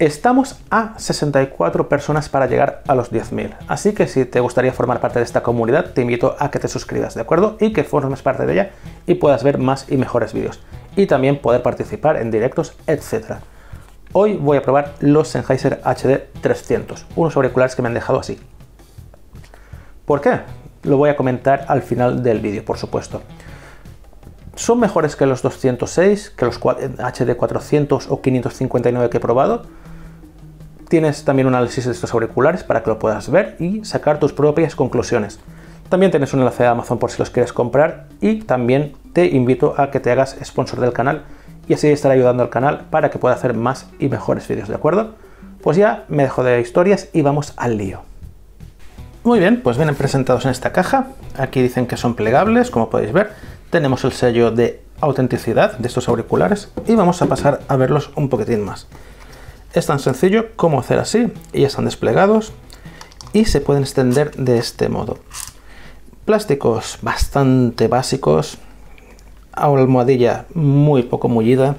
Estamos a 64 personas para llegar a los 10.000, así que si te gustaría formar parte de esta comunidad, te invito a que te suscribas, ¿de acuerdo? Y que formes parte de ella y puedas ver más y mejores vídeos. Y también poder participar en directos, etc. Hoy voy a probar los Sennheiser HD 300, unos auriculares que me han dejado así. ¿Por qué? Lo voy a comentar al final del vídeo, por supuesto. Son mejores que los 206, que los HD 400 o 559 que he probado. Tienes también un análisis de estos auriculares para que lo puedas ver y sacar tus propias conclusiones. También tienes un enlace a Amazon por si los quieres comprar y también te invito a que te hagas sponsor del canal y así estar ayudando al canal para que pueda hacer más y mejores vídeos, ¿de acuerdo? Pues ya me dejo de historias y vamos al lío. Muy bien, pues vienen presentados en esta caja. Aquí dicen que son plegables, como podéis ver tenemos el sello de autenticidad de estos auriculares y vamos a pasar a verlos un poquitín más. Es tan sencillo como hacer así y ya están desplegados y se pueden extender de este modo. Plásticos bastante básicos, almohadilla muy poco mullida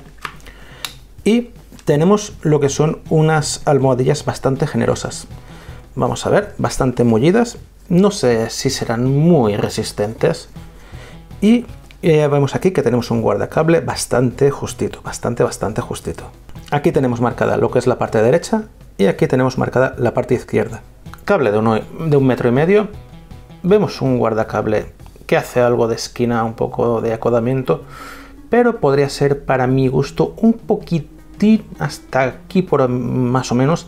y tenemos lo que son unas almohadillas bastante generosas. Vamos a ver, bastante mullidas, no sé si serán muy resistentes y ya vemos aquí que tenemos un guardacable bastante justito, bastante, bastante justito. Aquí tenemos marcada lo que es la parte derecha y aquí tenemos marcada la parte izquierda. Cable de, un metro y medio. Vemos un guardacable que hace algo de esquina, un poco de acodamiento, pero podría ser para mi gusto un poquitín hasta aquí por más o menos,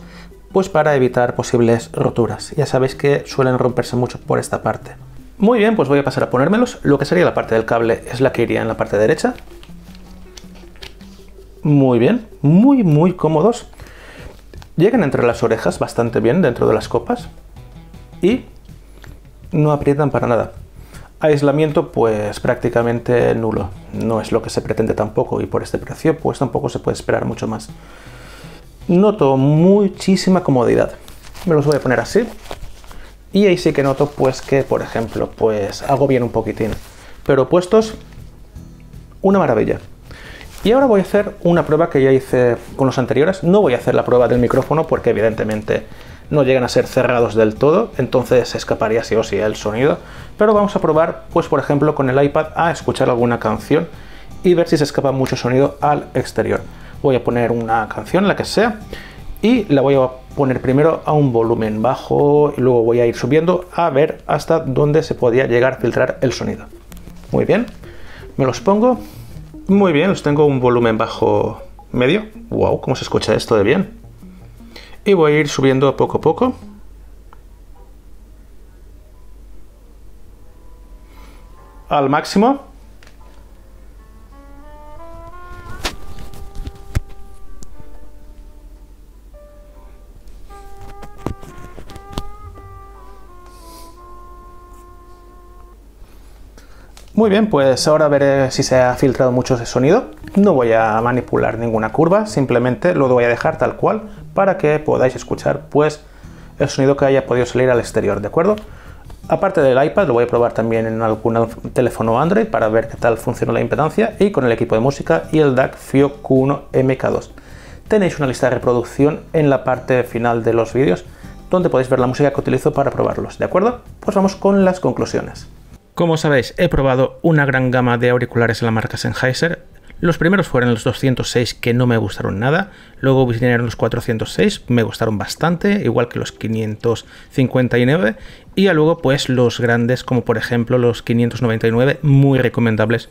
pues para evitar posibles roturas. Ya sabéis que suelen romperse mucho por esta parte. Muy bien, pues voy a pasar a ponérmelos. Lo que sería la parte del cable es la que iría en la parte derecha. Muy bien, muy, muy cómodos. Llegan entre las orejas bastante bien dentro de las copas. Y no aprietan para nada. Aislamiento pues prácticamente nulo. No es lo que se pretende tampoco y por este precio pues tampoco se puede esperar mucho más. Noto muchísima comodidad. Me los voy a poner así y ahí sí que noto pues que, por ejemplo, pues hago bien un poquitín. Pero puestos, una maravilla. Y ahora voy a hacer una prueba que ya hice con los anteriores. No voy a hacer la prueba del micrófono porque evidentemente no llegan a ser cerrados del todo, entonces escaparía sí o sí el sonido. Pero vamos a probar, pues por ejemplo, con el iPad a escuchar alguna canción y ver si se escapa mucho sonido al exterior. Voy a poner una canción, la que sea, y la voy a poner primero a un volumen bajo y luego voy a ir subiendo a ver hasta dónde se podía llegar a filtrar el sonido. Muy bien, me los pongo. Muy bien, los tengo un volumen bajo medio. Wow, cómo se escucha esto de bien. Y voy a ir subiendo poco a poco. Al máximo. Muy bien, pues ahora veré si se ha filtrado mucho ese sonido. No voy a manipular ninguna curva, simplemente lo voy a dejar tal cual para que podáis escuchar pues el sonido que haya podido salir al exterior, ¿de acuerdo? Aparte del iPad, lo voy a probar también en algún teléfono Android para ver qué tal funciona la impedancia y con el equipo de música y el DAC FIO Q1 MK2. Tenéis una lista de reproducción en la parte final de los vídeos donde podéis ver la música que utilizo para probarlos, ¿de acuerdo? Pues vamos con las conclusiones. Como sabéis, he probado una gran gama de auriculares en la marca Sennheiser. Los primeros fueron los 206 que no me gustaron nada, luego vinieron los 406, me gustaron bastante, igual que los 559, y luego pues los grandes como por ejemplo los 599, muy recomendables,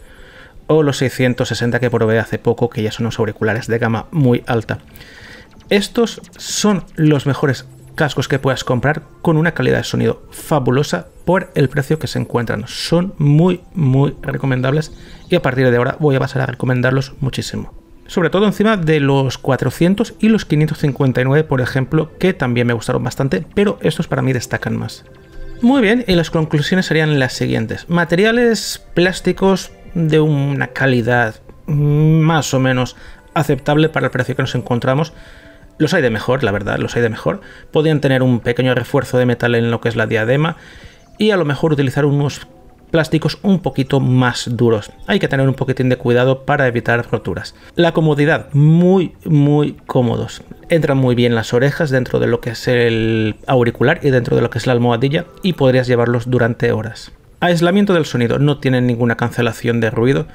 o los 660 que probé hace poco, que ya son unos auriculares de gama muy alta. Estos son los mejores cascos que puedas comprar con una calidad de sonido fabulosa por el precio que se encuentran. Son muy, muy recomendables y a partir de ahora voy a pasar a recomendarlos muchísimo. Sobre todo encima de los 400 y los 559, por ejemplo, que también me gustaron bastante, pero estos para mí destacan más. Muy bien, y las conclusiones serían las siguientes. Materiales plásticos de una calidad más o menos aceptable para el precio que nos encontramos los hay de mejor, la verdad, los hay de mejor. Podrían tener un pequeño refuerzo de metal en lo que es la diadema y a lo mejor utilizar unos plásticos un poquito más duros. Hay que tener un poquitín de cuidado para evitar roturas. La comodidad, muy, muy cómodos. Entran muy bien las orejas dentro de lo que es el auricular y dentro de lo que es la almohadilla y podrías llevarlos durante horas. Aislamiento del sonido, no tienen ninguna cancelación de ruido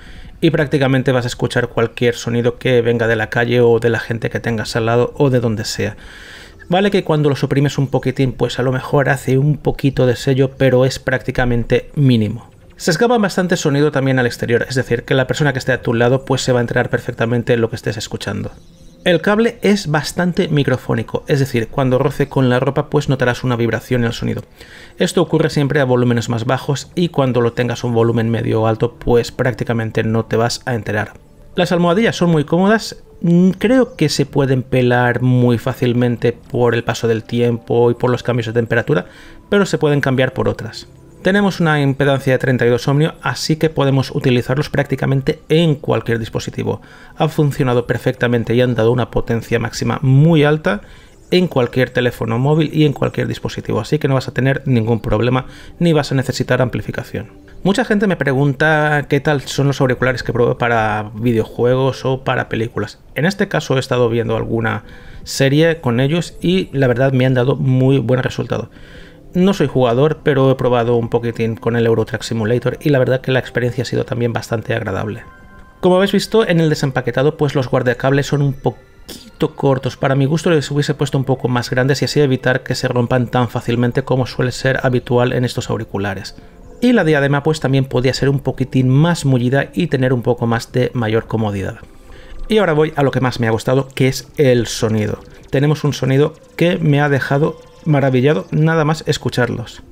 y prácticamente vas a escuchar cualquier sonido que venga de la calle o de la gente que tengas al lado o de donde sea. Vale que cuando lo suprimes un poquitín, pues a lo mejor hace un poquito de sello, pero es prácticamente mínimo. Se escapa bastante sonido también al exterior, es decir, que la persona que esté a tu lado pues se va a enterar perfectamente en lo que estés escuchando. El cable es bastante microfónico, es decir, cuando roce con la ropa pues notarás una vibración en el sonido. Esto ocurre siempre a volúmenes más bajos y cuando lo tengas un volumen medio o alto pues prácticamente no te vas a enterar. Las almohadillas son muy cómodas, mm, creo que se pueden pelar muy fácilmente por el paso del tiempo y por los cambios de temperatura, pero se pueden cambiar por otras. Tenemos una impedancia de 32 ohmio, así que podemos utilizarlos prácticamente en cualquier dispositivo. Han funcionado perfectamente y han dado una potencia máxima muy alta en cualquier teléfono móvil y en cualquier dispositivo, así que no vas a tener ningún problema ni vas a necesitar amplificación. Mucha gente me pregunta qué tal son los auriculares que pruebo para videojuegos o para películas. En este caso he estado viendo alguna serie con ellos y la verdad me han dado muy buen resultado. No soy jugador, pero he probado un poquitín con el Eurotrack Simulator y la verdad que la experiencia ha sido también bastante agradable. Como habéis visto en el desempaquetado, pues los guardacables son un poco cortos. Para mi gusto les hubiese puesto un poco más grandes y así evitar que se rompan tan fácilmente como suele ser habitual en estos auriculares. Y la diadema pues también podía ser un poquitín más mullida y tener un poco más de mayor comodidad. Y ahora voy a lo que más me ha gustado, que es el sonido. Tenemos un sonido que me ha dejado maravillado nada más escucharlos.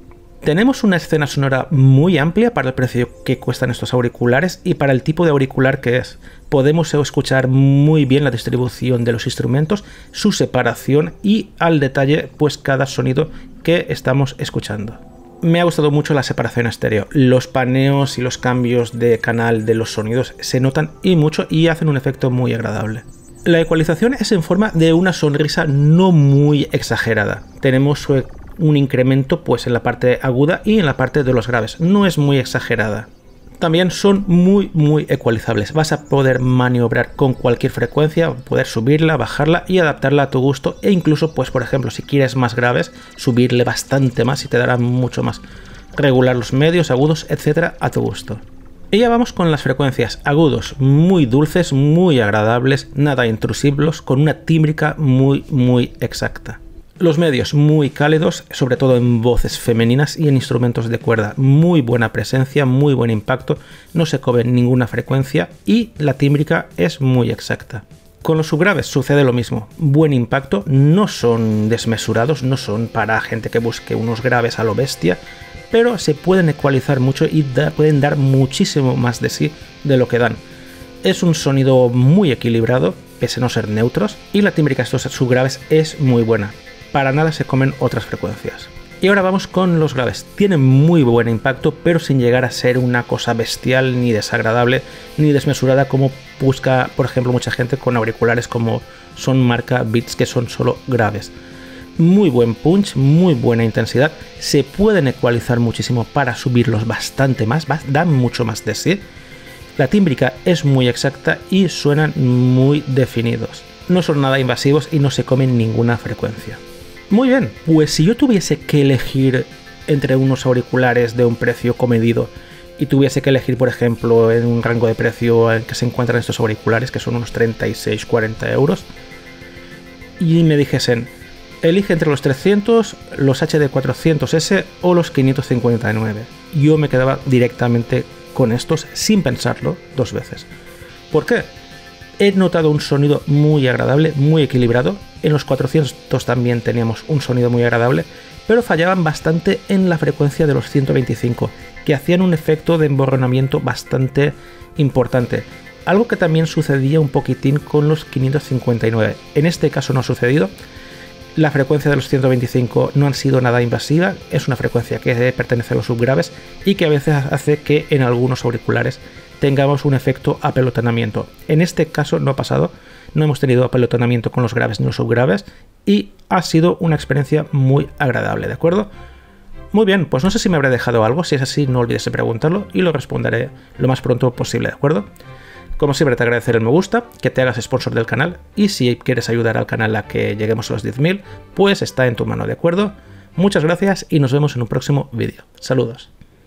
Tenemos una escena sonora muy amplia para el precio que cuestan estos auriculares y para el tipo de auricular que es. Podemos escuchar muy bien la distribución de los instrumentos, su separación y al detalle pues cada sonido que estamos escuchando. Me ha gustado mucho la separación estéreo. Los paneos y los cambios de canal de los sonidos se notan y mucho y hacen un efecto muy agradable. La ecualización es en forma de una sonrisa no muy exagerada. Tenemos un incremento pues en la parte aguda y en la parte de los graves. No es muy exagerada. También son muy muy ecualizables. Vas a poder maniobrar con cualquier frecuencia, poder subirla, bajarla y adaptarla a tu gusto e incluso pues por ejemplo si quieres más graves, subirle bastante más y te dará mucho más. Regular los medios, agudos, etcétera a tu gusto. Y ya vamos con las frecuencias agudos, muy dulces, muy agradables, nada intrusivos, con una tímbrica muy muy exacta. Los medios muy cálidos, sobre todo en voces femeninas y en instrumentos de cuerda. Muy buena presencia, muy buen impacto, no se cobe ninguna frecuencia y la tímbrica es muy exacta. Con los subgraves sucede lo mismo. Buen impacto, no son desmesurados, no son para gente que busque unos graves a lo bestia, pero se pueden ecualizar mucho y pueden dar muchísimo más de sí de lo que dan. Es un sonido muy equilibrado, pese a no ser neutros, y la tímbrica de estos subgraves es muy buena para nada se comen otras frecuencias. Y ahora vamos con los graves. Tienen muy buen impacto, pero sin llegar a ser una cosa bestial, ni desagradable, ni desmesurada como busca, por ejemplo, mucha gente con auriculares como son marca Beats que son solo graves. Muy buen punch, muy buena intensidad. Se pueden ecualizar muchísimo para subirlos bastante más, dan mucho más de sí. La tímbrica es muy exacta y suenan muy definidos. No son nada invasivos y no se comen ninguna frecuencia. Muy bien, pues si yo tuviese que elegir entre unos auriculares de un precio comedido y tuviese que elegir, por ejemplo, en un rango de precio en que se encuentran estos auriculares, que son unos 36-40 euros, y me dijesen, elige entre los 300, los HD400S o los 559. Yo me quedaba directamente con estos sin pensarlo dos veces. ¿Por qué? He notado un sonido muy agradable, muy equilibrado, en los 400 también teníamos un sonido muy agradable, pero fallaban bastante en la frecuencia de los 125, que hacían un efecto de emborronamiento bastante importante. Algo que también sucedía un poquitín con los 559. En este caso no ha sucedido. La frecuencia de los 125 no han sido nada invasiva, es una frecuencia que pertenece a los subgraves y que a veces hace que en algunos auriculares tengamos un efecto apelotonamiento. En este caso no ha pasado, no hemos tenido apelotonamiento con los graves ni los subgraves y ha sido una experiencia muy agradable, ¿de acuerdo? Muy bien, pues no sé si me habré dejado algo, si es así no olvides de preguntarlo y lo responderé lo más pronto posible, ¿de acuerdo? Como siempre te agradeceré el me gusta, que te hagas sponsor del canal y si quieres ayudar al canal a que lleguemos a los 10.000, pues está en tu mano, ¿de acuerdo? Muchas gracias y nos vemos en un próximo vídeo. Saludos.